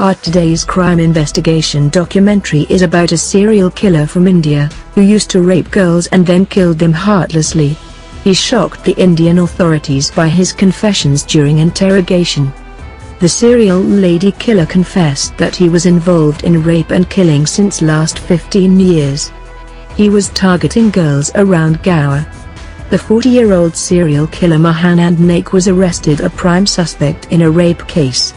Our today's crime investigation documentary is about a serial killer from India, who used to rape girls and then killed them heartlessly. He shocked the Indian authorities by his confessions during interrogation. The serial lady killer confessed that he was involved in rape and killing since last 15 years. He was targeting girls around Goa. The 40-year-old serial killer Mahanand Naik was arrested a prime suspect in a rape case.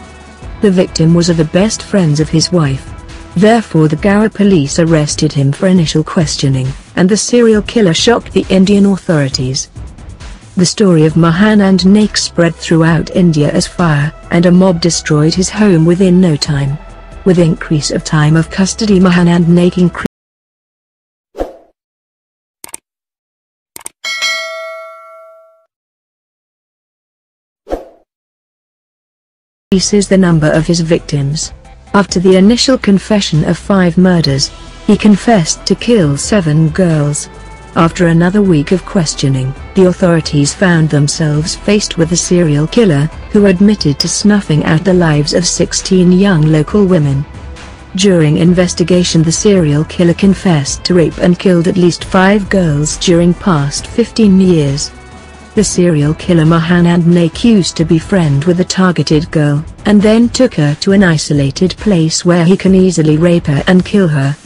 The victim was of the best friends of his wife. Therefore the Goa police arrested him for initial questioning, and the serial killer shocked the Indian authorities. The story of Mahanand Naik spread throughout India as fire, and a mob destroyed his home within no time. With increase of time of custody Mahanand Naik increased increases the number of his victims. After the initial confession of five murders, he confessed to kill seven girls. After another week of questioning, the authorities found themselves faced with a serial killer, who admitted to snuffing out the lives of 16 young local women. During investigation the serial killer confessed to rape and killed at least five girls during past 15 years. The serial killer Mahanand Naik used to befriend with a targeted girl, and then took her to an isolated place where he can easily rape her and kill her.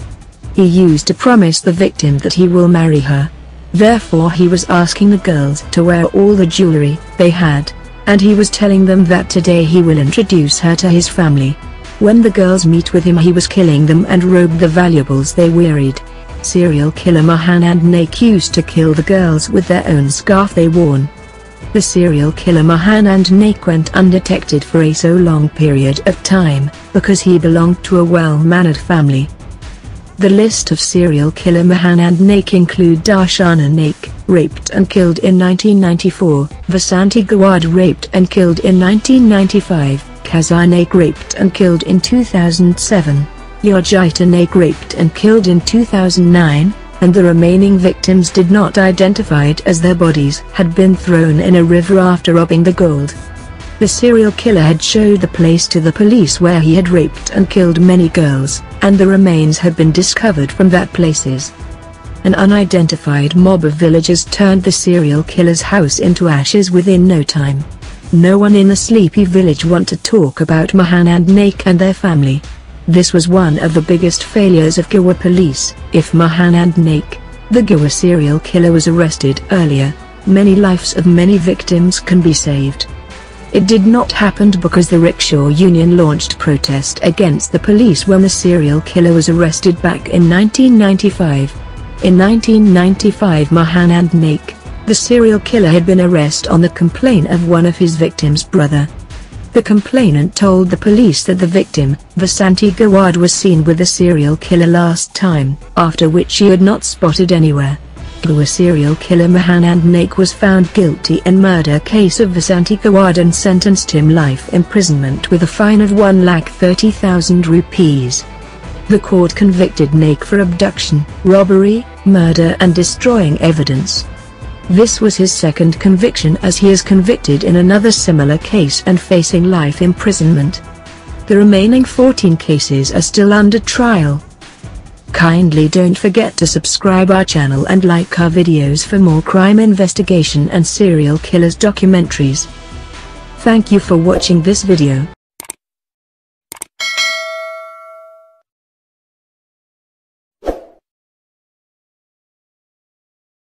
He used to promise the victim that he will marry her. Therefore he was asking the girls to wear all the jewelry they had, and he was telling them that today he will introduce her to his family. When the girls meet with him he was killing them and robbed the valuables they wearied. Serial killer Mahanand Naik used to kill the girls with their own scarf they worn. The serial killer Mahanand Naik went undetected for a so long period of time, because he belonged to a well-mannered family. The list of serial killer Mahanand Naik include Darshana Naik, raped and killed in 1994, Vasanti Gawad raped and killed in 1995, Kazai Naik raped and killed in 2007, Yojita Naik raped and killed in 2009, and the remaining victims did not identified as their bodies had been thrown in a river after robbing the gold. The serial killer had showed the place to the police where he had raped and killed many girls, and the remains had been discovered from that places. An unidentified mob of villagers turned the serial killer's house into ashes within no time. No one in the sleepy village want to talk about Mahanand Naik and their family. This was one of the biggest failures of Goa police. If Mahanand Naik, the Goa serial killer was arrested earlier, many lives of many victims can be saved. It did not happen because the rickshaw union launched protest against the police when the serial killer was arrested back in 1995. In 1995 Mahanand Naik, the serial killer had been arrested on the complaint of one of his victim's brother. The complainant told the police that the victim, Vasanti Gawad was seen with the serial killer last time, after which she had not spotted anywhere. Goa serial killer Mahanand Naik was found guilty in murder case of Vasanti Gawad and sentenced him life imprisonment with a fine of 1,30,000 rupees. The court convicted Naik for abduction, robbery, murder and destroying evidence. This was his second conviction as he is convicted in another similar case and facing life imprisonment. The remaining 14 cases are still under trial. Kindly don't forget to subscribe our channel and like our videos for more crime investigation and serial killers documentaries. Thank you for watching this video.